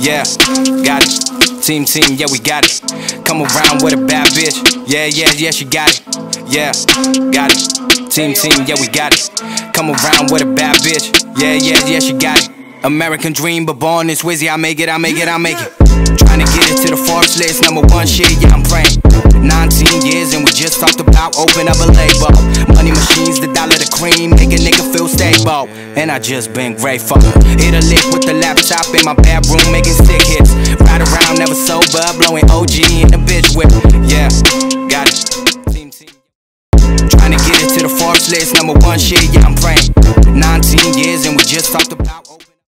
Yeah, got it. Team, team, yeah, we got it. Come around with a bad bitch. Yeah, yeah, yeah, she got it. Yeah, got it. Team, team, yeah, we got it. Come around with a bad bitch. Yeah, yeah, yeah, she got it. American dream, but born in Swizzy. I make it, I make it, I make it. Trying to get it to the Forbes list, number one shit, yeah, I'm praying. 19 years and we just talked about open up a label. Money machines, the dollar, the cream, make a nigga feel stable. And I just been grateful. Hit a lick with in my bathroom making sick hits. Ride around, never sober, blowing OG in the bitch whip. Yeah, got it. Trying to get it to the Forbes list, number one shit, yeah, I'm praying. 19 years and we just talked about